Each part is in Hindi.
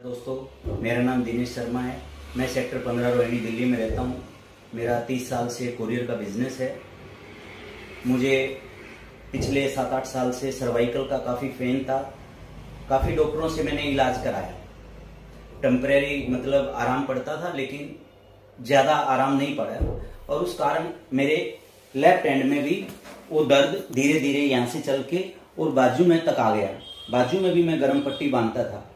दोस्तों, मेरा नाम दिनेश शर्मा है। मैं सेक्टर पंद्रह रोहिणी, दिल्ली में रहता हूँ। मेरा तीस साल से कोरियर का बिज़नेस है। मुझे पिछले सात आठ साल से सर्वाइकल का काफ़ी फेन था। काफ़ी डॉक्टरों से मैंने इलाज कराया। टेम्परेरी मतलब आराम पड़ता था, लेकिन ज़्यादा आराम नहीं पड़ा। और उस कारण मेरे लेफ़्ट हैंड में भी वो दर्द धीरे धीरे यहाँ से चल के और बाजू में तक आ गया। बाजू में भी मैं गर्म पट्टी बांधता था।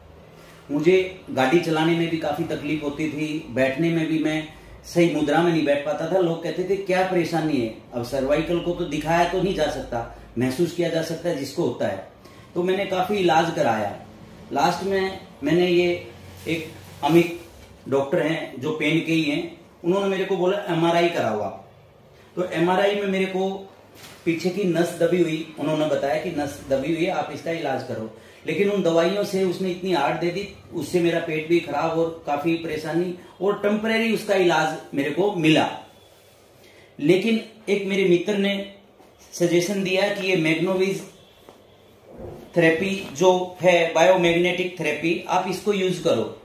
मुझे गाड़ी चलाने में भी काफ़ी तकलीफ़ होती थी, बैठने में भी मैं सही मुद्रा में नहीं बैठ पाता था। लोग कहते थे, क्या परेशानी है? अब सर्वाइकल को तो दिखाया तो नहीं जा सकता, महसूस किया जा सकता है जिसको होता है। तो मैंने काफ़ी इलाज कराया। लास्ट में मैंने ये एक अमित डॉक्टर हैं जो पेन के ही हैं, उन्होंने मेरे को बोला एमआरआई कराओ आप। तो एमआरआई में मेरे को पीछे की नस दबी हुई, उन्होंने बताया कि नस दबी हुई है, आप इसका इलाज करो। लेकिन उन दवाइयों से उसने इतनी आड़ दे दी, उससे मेरा पेट भी खराब और काफ़ी परेशानी और टेम्परेरी उसका इलाज मेरे को मिला। लेकिन एक मेरे मित्र ने सजेशन दिया कि ये मैग्नोविज थेरेपी जो है बायोमैग्नेटिक थेरेपी आप इसको यूज़ करो।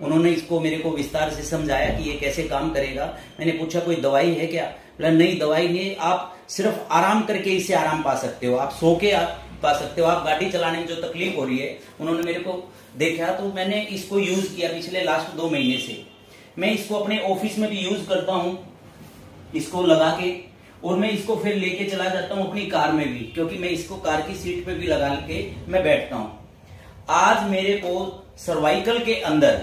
उन्होंने इसको मेरे को विस्तार से समझाया कि ये कैसे काम करेगा। मैंने पूछा, कोई दवाई है क्या? बोला, नहीं, दवाई नहीं, आप सिर्फ़ आराम करके इससे आराम पा सकते हो। आप सो के आप पा सकते हो। आप गाड़ी चलाने में जो तकलीफ़ हो रही है, उन्होंने मेरे को देखा तो मैंने इसको यूज़ किया पिछले लास्ट दो महीने से। मैं इसको अपने ऑफ़िस में भी यूज़ करता हूँ, इसको लगा के, और मैं इसको फिर लेके चला जाता हूँ अपनी कार में भी, क्योंकि मैं इसको कार की सीट पे भी लगा के मैं बैठता हूँ। आज मेरे को सर्वाइकल के अंदर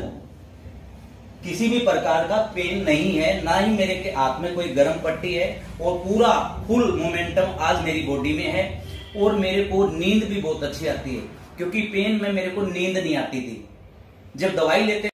किसी भी प्रकार का पेन नहीं है, ना ही मेरे के हाथ में कोई गर्म पट्टी है, और पूरा फुल मोमेंटम आज मेरी बॉडी में है, और मेरे को नींद भी बहुत अच्छी आती है, क्योंकि पेन में मेरे को नींद नहीं आती थी। जब दवाई लेते